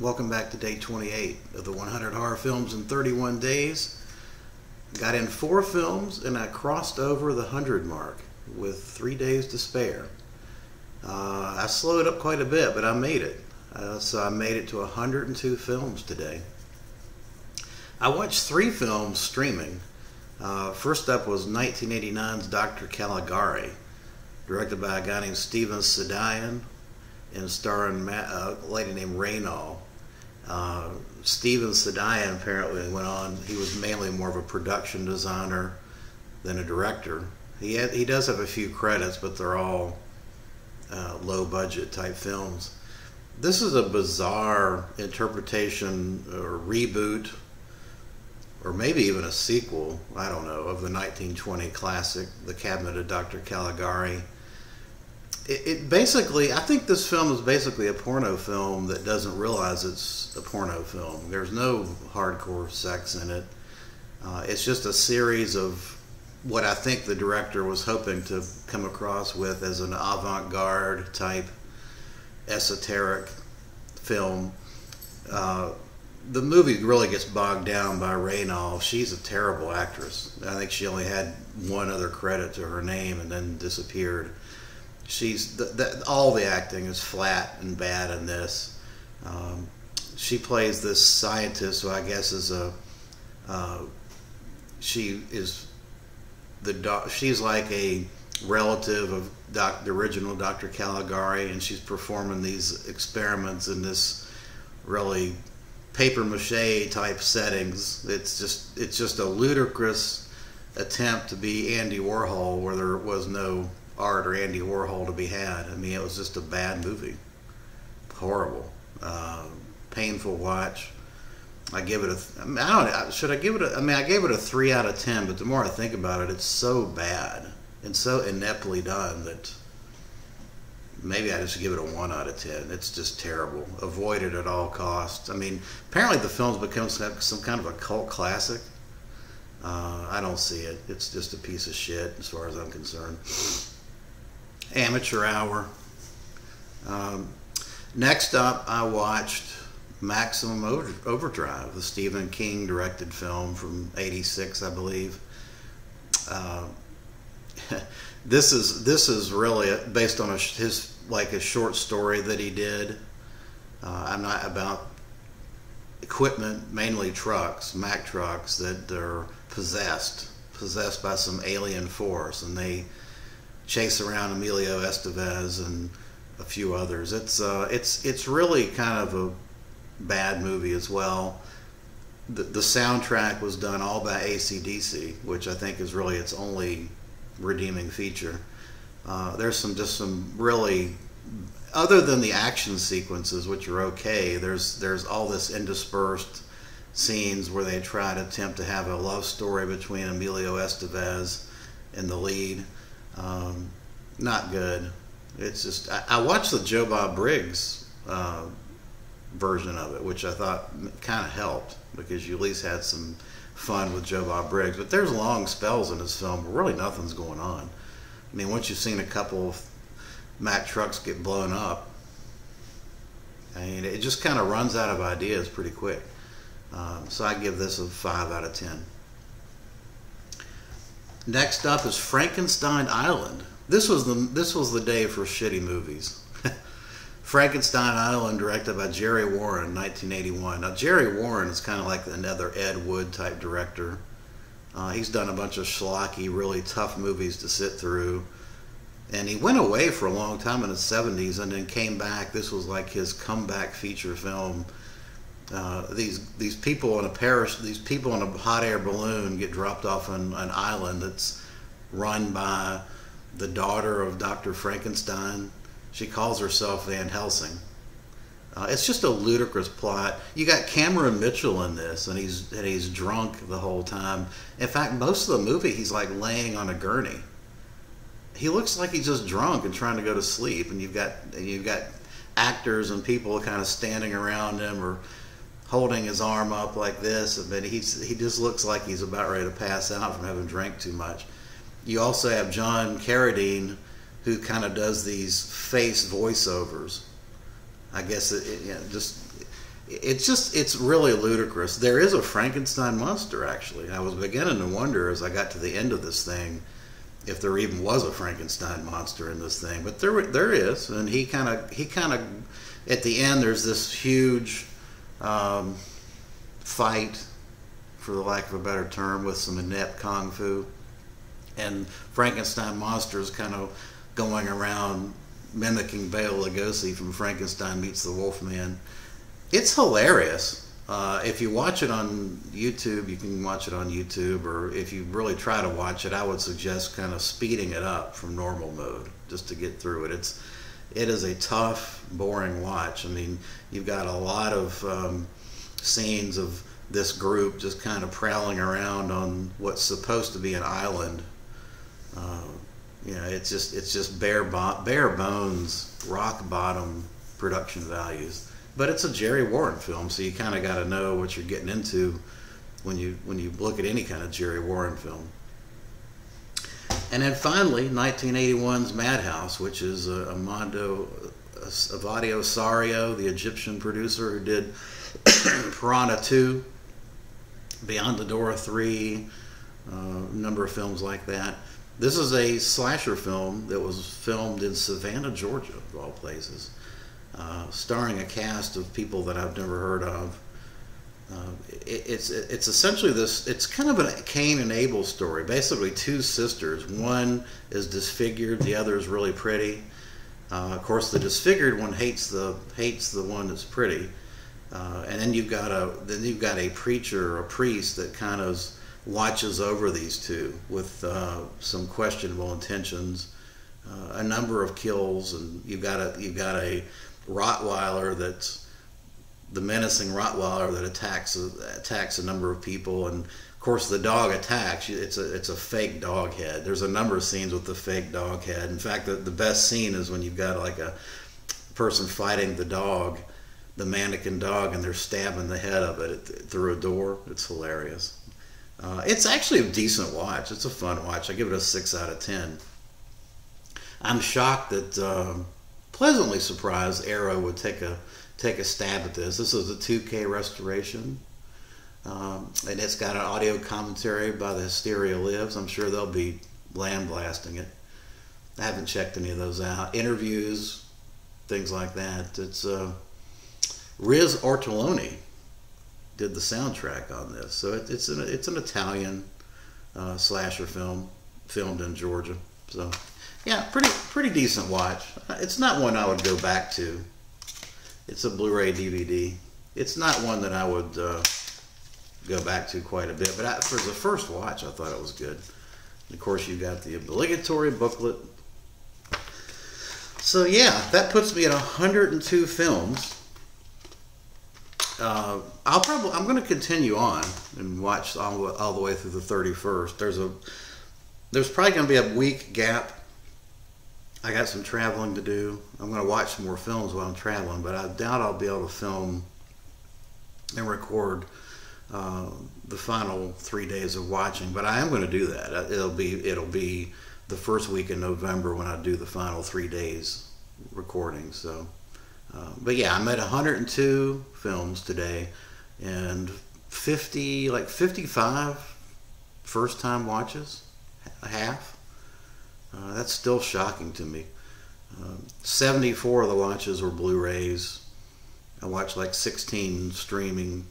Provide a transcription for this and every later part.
Welcome back to day 28 of the 100 horror films in 31 days. Got in four films and I crossed over the 100 mark with three days to spare. Uh, I slowed up quite a bit, but I made it. Uh, so I made it to 102 films today. I watched three films streaming. Uh, first up was 1989's Dr. Caligari, directed by a guy named Stephen Sayadian and starring a lady named Reynal. Uh, Stephen Sayadian apparently went on. He was mainly more of a production designer than a director. He had, he does have a few credits, but they're all uh, low budget type films. This is a bizarre interpretation or reboot, or maybe even a sequel. I don't know of the 1920 classic, The Cabinet of Dr. Caligari it, it, basically, I think this film is basically a porno film that doesn't realize it's a porno film. There's no hardcore sex in it. Uh, it's just a series of what I think the director was hoping to come across with as an avant garde type esoteric film. Uh, the movie really gets bogged down by Reynal. She's a terrible actress. I think she only had one other credit to her name and then disappeared she's the, the, all the acting is flat and bad in this. Um, she plays this scientist who I guess is a uh, she is the doc, she's like a relative of doc, the original Dr. Caligari, and she's performing these experiments in this really paper mache type settings. It's just it's just a ludicrous attempt to be Andy Warhol where there was no art or Andy Warhol to be had. I mean, it was just a bad movie, horrible, uh, painful watch. I give it a. I, mean, I don't. Should I give it a? I mean, I gave it a three out of ten. But the more I think about it, it's so bad and so ineptly done that maybe I just give it a one out of ten. It's just terrible. Avoid it at all costs. I mean, apparently the film's become some, some kind of a cult classic. Uh, I don't see it. It's just a piece of shit as far as I'm concerned amateur hour. Um, next up, I watched Maximum Overdrive, the Stephen King directed film from '86, I believe. Uh, this is this is really based on a, his like a short story that he did. Uh, I'm not about equipment, mainly trucks, Mack trucks that are possessed, possessed by some alien force, and they chase around Emilio Estevez and a few others. It's uh, it's it's really kind of a bad movie as well. The, the soundtrack was done all by ACDC, which I think is really its only redeeming feature. Uh, there's some just some really other than the action sequences, which are okay. There's there's all this interspersed scenes where they try to attempt to have a love story between Emilio Estevez and the lead um, not good. It's just I, I, watched the Joe Bob Briggs uh, version of it, which I thought kind of helped because you at least had some fun with Joe Bob Briggs. But there's long spells in this film where really nothing's going on. I mean, once you've seen a couple of Mack trucks get blown up, I mean, it just kind of runs out of ideas pretty quick. Um, so I give this a 5 out of 10. Next up is Frankenstein Island. This was the this was the day for shitty movies. Frankenstein Island, directed by Jerry Warren, 1981. Now Jerry Warren is kind of like another Ed Wood type director. Uh, he's done a bunch of schlocky, really tough movies to sit through, and he went away for a long time in the 70s, and then came back. This was like his comeback feature film uh, these these people on a parish these people on a hot air balloon get dropped off on an island that's run by the daughter of Dr. Frankenstein. She calls herself Van Helsing. Uh, it's just a ludicrous plot. You got Cameron Mitchell in this, and he's and he's drunk the whole time. In fact, most of the movie he's like laying on a gurney. He looks like he's just drunk and trying to go to sleep. And you've got you've got actors and people kind of standing around him or holding his arm up like this, but he's he just looks like he's about ready to pass out from having drank too much. You also have John Carradine, who kind of does these face voiceovers. I guess it, it you know, just it's just it's really ludicrous. There is a Frankenstein monster actually. I was beginning to wonder as I got to the end of this thing if there even was a Frankenstein monster in this thing, but there there is, and he kind of he kind of at the end there's this huge um, fight, for the lack of a better term, with some inept kung fu, and Frankenstein monster is kind of going around mimicking Bela Lugosi from Frankenstein meets the Wolfman it's hilarious. Uh, if you watch it on YouTube, you can watch it on YouTube, or if you really try to watch it, I would suggest kind of speeding it up from normal mode just to get through it. It's it is a tough, boring watch. I mean, you've got a lot of um, scenes of this group just kind of prowling around on what's supposed to be an island. Uh, you know, it's just it's just bare bo- bare bones, rock bottom production values but it's a Jerry Warren film, so you kind of got to know what you're getting into when you when you look at any kind of Jerry Warren film. And then finally, 1981's Madhouse, which is uh, Armando Avadio Sario, the Egyptian producer who did Piranha 2, Beyond the Door 3, uh, a number of films like that. This is a slasher film that was filmed in Savannah, Georgia, of all places. Uh, starring a cast of people that I've never heard of. Uh, it, it's it's essentially this. It's kind of a Cain and Abel story. Basically, two sisters. One is disfigured. The other is really pretty. Uh, of course, the disfigured one hates the hates the one that's pretty. Uh, and then you've got a then you've got a preacher, a priest that kind of watches over these two with uh, some questionable intentions. Uh, a number of kills, and you've got a you've got a Rottweiler that's the menacing Rottweiler that attacks attacks a number of people, and of course the dog attacks. It's a it's a fake dog head. There's a number of scenes with the fake dog head. In fact, the, the best scene is when you've got like a person fighting the dog, the mannequin dog, and they're stabbing the head of it through a door. It's hilarious. Uh, it's actually a decent watch. It's a fun watch. I give it a six out of ten. I'm shocked that. Um, pleasantly surprised Arrow would take a take a stab at this. This is a 2K restoration, um, and it's got an audio commentary by the Hysteria Lives. I'm sure they'll be land blasting it. I haven't checked any of those out. Interviews, things like that. It's uh, Riz Ortolani did the soundtrack on this, so it, it's an it's an Italian uh, slasher film filmed in Georgia. So yeah, pretty pretty decent watch. It's not one I would go back to. It's a Blu-ray DVD. It's not one that I would uh, go back to quite a bit, but I, for the first watch, I thought it was good. And of course, you've got the obligatory booklet. So yeah, that puts me at 102 films. Uh, I'll probably I'm going to continue on and watch all, all the way through the 31st. There's a there's probably going to be a week gap I got some traveling to do. I'm going to watch some more films while I'm traveling, but I doubt I'll be able to film and record uh, the final three days of watching. But I am going to do that. Uh, it'll be it'll be the first week in November when I do the final three days recording. So, uh, but yeah, I'm at 102 films today, and 50 like 55 first time watches, half. Uh, that's still shocking to me. Uh, 74 of the launches were Blu-rays. I watched like 16 streaming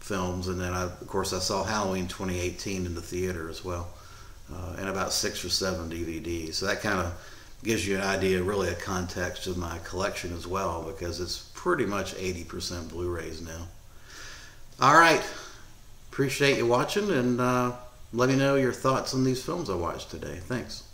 films, and then I, of course I saw Halloween 2018 in the theater as well, uh, and about six or seven DVDs. So that kind of gives you an idea, really a context of my collection as well, because it's pretty much 80% Blu-rays now. All right, appreciate you watching, and uh, let me know your thoughts on these films I watched today. Thanks.